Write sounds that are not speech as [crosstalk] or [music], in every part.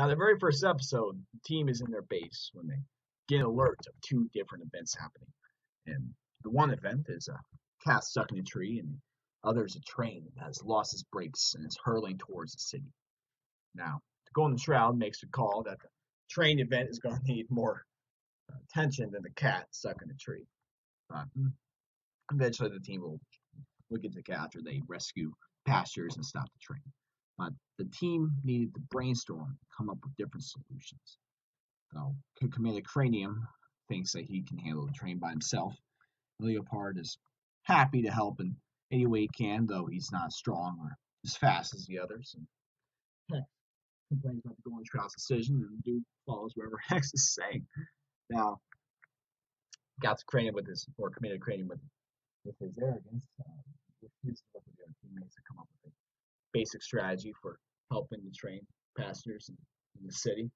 Now, the very first episode, the team is in their base when they get an alert of two different events happening. And the one event is a cat stuck in a tree, and the other is a train that has lost its brakes and is hurling towards the city. Now, the Golden Shroud makes a call that the train event is going [laughs] to need more uh, attention than the cat stuck in a tree. But eventually, the team will look at the cat after they rescue passengers and stop the train. But the team needed to brainstorm, come up with different solutions. So, Commander Cranium thinks that he can handle the train by himself. Leopard is happy to help in any way he can, though he's not strong or as fast as the others. And [laughs] complains about the Golden Shroud's decision, and Duke follows wherever [laughs] Hex is saying. Now, got to Cranium with his, or Commander Cranium with, with his arrogance, uh, refuses to let the other teammates to come up with basic strategy for helping the train passengers in, in the city.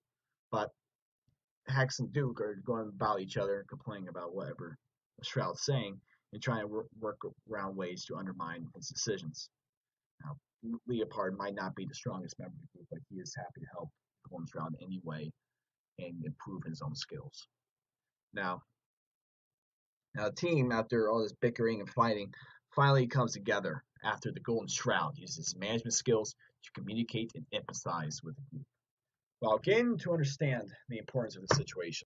But Hex and Duke are going about each other and complaining about whatever Shroud's saying and trying to work, around ways to undermine his decisions. Now, Leopard might not be the strongest member of the group, but he is happy to help Golden Shroud anyway and improve his own skills. Now, now the team, after all this bickering and fighting, finally comes together after the Golden Shroud uses management skills to communicate and empathize with the group while getting to understand the importance of the situation.